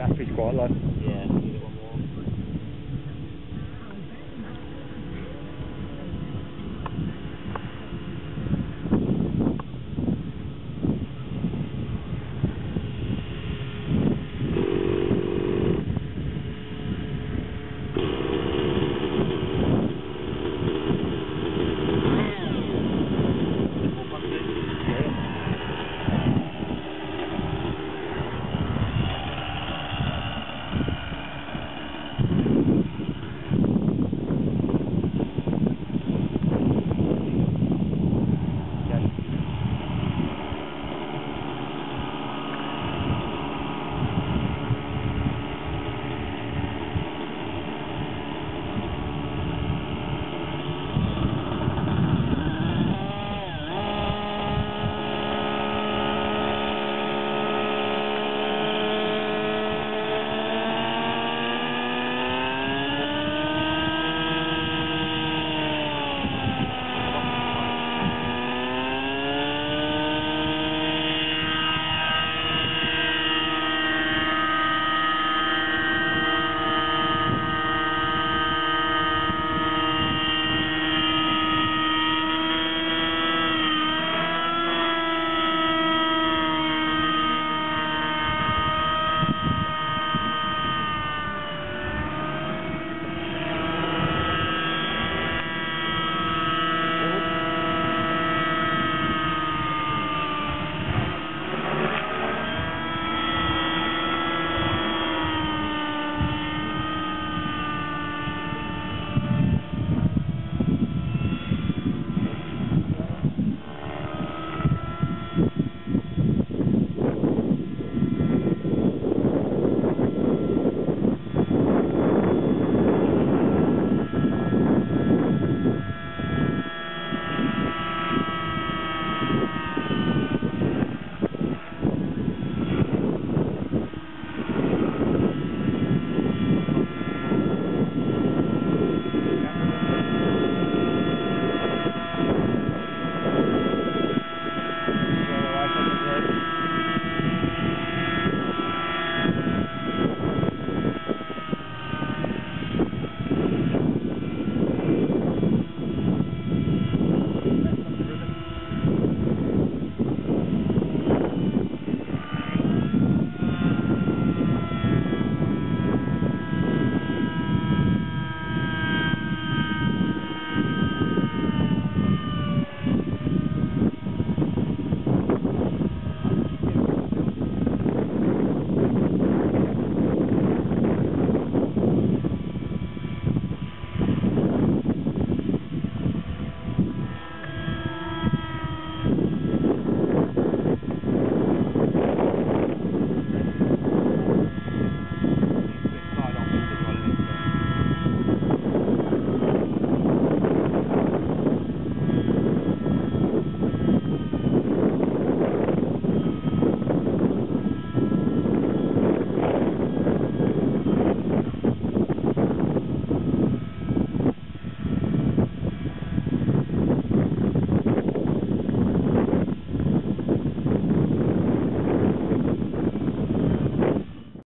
That's what you got, lad. Yeah.